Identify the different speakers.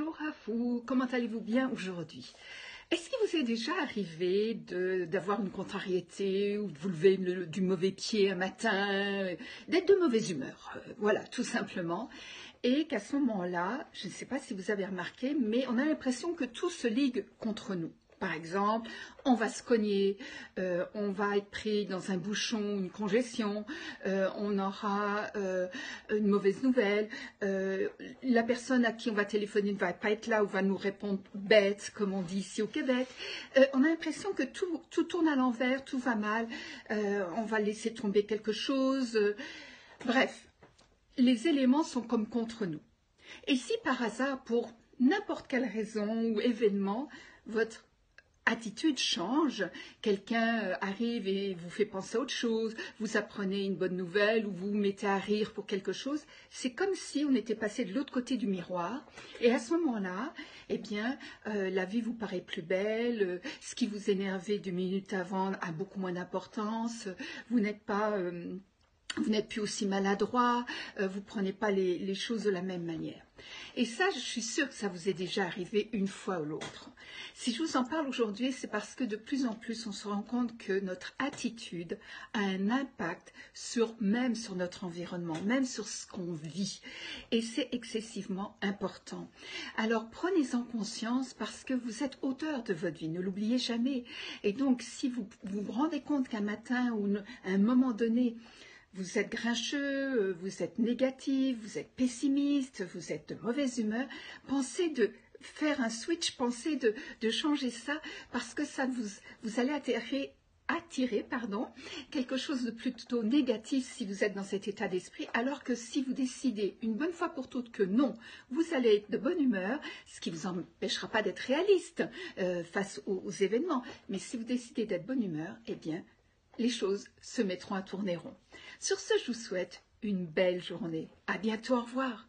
Speaker 1: Bonjour à vous, comment allez-vous bien aujourd'hui? Est-ce qu'il vous est déjà arrivé d'avoir une contrariété ou de vous lever du mauvais pied un matin, d'être de mauvaise humeur? Euh, Voilà, tout simplement. Et qu'à ce moment-là, je ne sais pas si vous avez remarqué, mais on a l'impression que tout se ligue contre nous. Par exemple, on va se cogner, euh, on va être pris dans un bouchon, une congestion, euh, on aura euh, une mauvaise nouvelle, la personne à qui on va téléphoner ne va pas être là ou va nous répondre bête, comme on dit ici au Québec. on a l'impression que tout, tout, tourne à l'envers, tout va mal, on va laisser tomber quelque chose. bref, les éléments sont comme contre nous. Et si par hasard, pour n'importe quelle raison ou événement, votre attitude change. Quelqu'un euh, arrive et vous fait penser à autre chose, vous apprenez une bonne nouvelle ou vous mettez à rire pour quelque chose. C'est comme si on était passé de l'autre côté du miroir. Et à ce moment-là, eh bien, euh, la vie vous paraît plus belle. Euh, ce qui vous énervait deux minutes avant a beaucoup moins d'importance. Vous n'êtes pas vous n'êtes plus aussi maladroit, vous vous prenez pas les, choses de la même manière. Et ça, je suis sûre que ça vous est déjà arrivé une fois ou l'autre. Si je vous en parle aujourd'hui, c'est parce que de plus en plus, on se rend compte que notre attitude a un impact sur, même sur notre environnement, même sur ce qu'on vit. Et c'est excessivement important. Alors, prenez-en conscience parce que vous êtes auteur de votre vie. Ne l'oubliez jamais. Et donc, si vous vous, rendez compte qu'un matin ou un moment donné, vous êtes grincheux, euh, vous êtes négatif, vous êtes pessimiste, vous êtes de mauvaise humeur, pensez de faire un switch, pensez de, changer ça parce que ça vous, allez attirer, quelque chose de plutôt négatif si vous êtes dans cet état d'esprit, alors que si vous décidez une bonne fois pour toutes que non, vous allez être de bonne humeur, ce qui ne vous empêchera pas d'être réaliste euh, face aux, aux événements, mais si vous décidez d'être bonne humeur, eh bien, les choses se mettront à tourner rond. Sur ce, je vous souhaite une belle journée. À bientôt, au revoir.